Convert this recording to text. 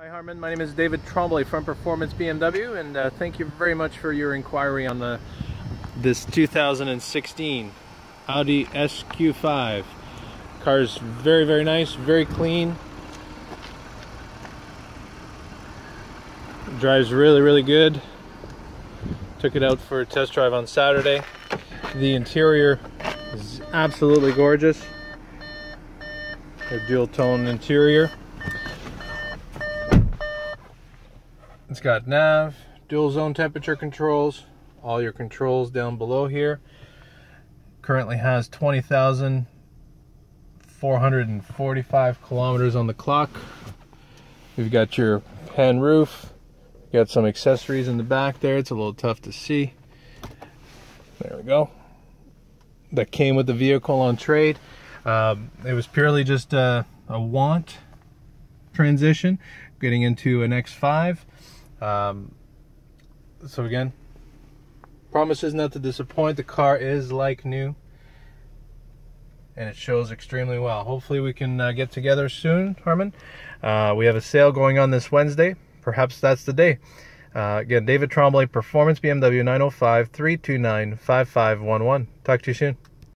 Hi Harman, my name is David Tremblay from Performance BMW and uh, thank you very much for your inquiry on the this 2016 Audi SQ5. Car's very very nice, very clean. Drives really really good. Took it out for a test drive on Saturday. The interior is absolutely gorgeous. A dual tone interior. It's got nav, dual zone temperature controls, all your controls down below here. Currently has 20,445 kilometers on the clock. We've got your pan roof. Got some accessories in the back there. It's a little tough to see. There we go. That came with the vehicle on trade. Um, it was purely just a, a want transition, getting into an X5. Um, so again, promises not to disappoint. The car is like new, and it shows extremely well. Hopefully, we can uh, get together soon, Harman. Uh, we have a sale going on this Wednesday. Perhaps that's the day. Uh, again, David Tremblay, Performance BMW 905 329 5511. Talk to you soon.